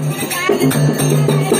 ఆ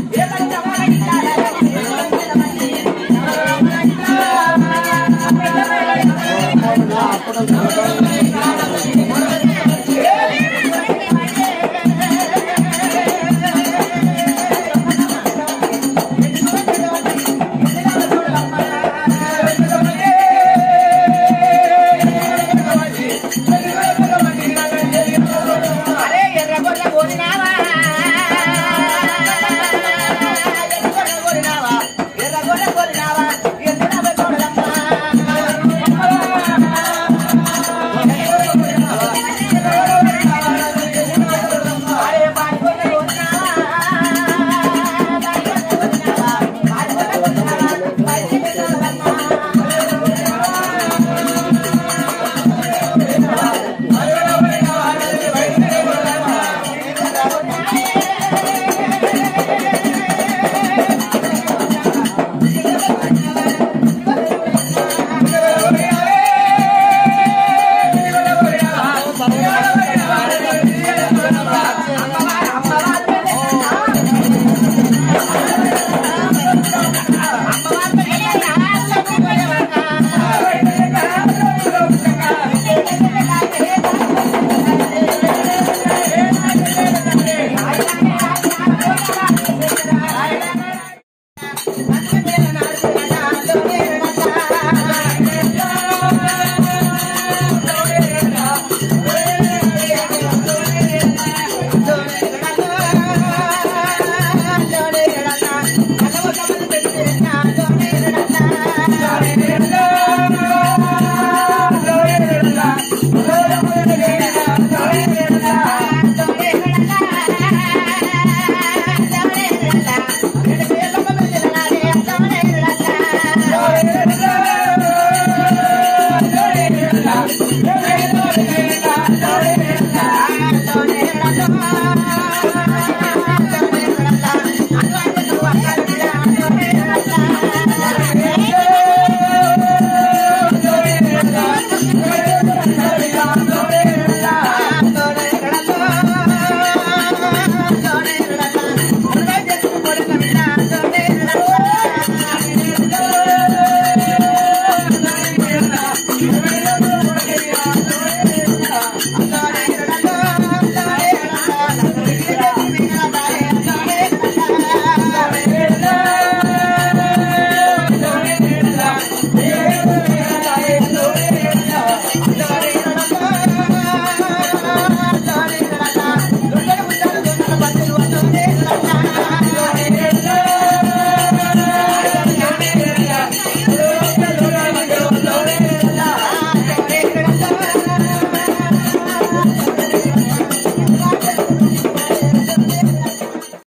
Eu